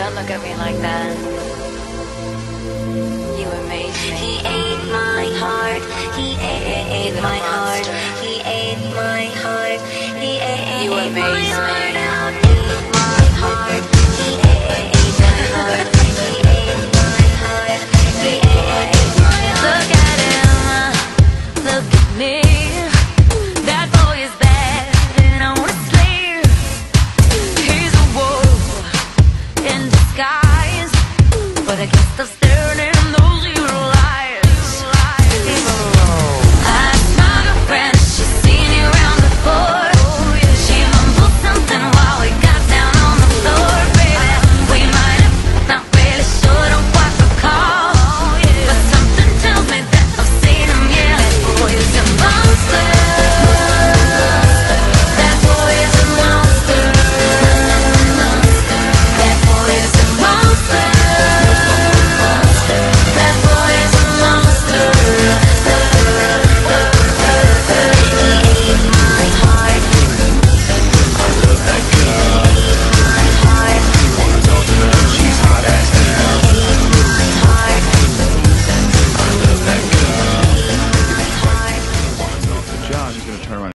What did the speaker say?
Don't look at me like that. You amaze me. He ate my heart. He ate He's a my monster. heart. He ate my heart. He ate You my amaze me. heart. but I guess the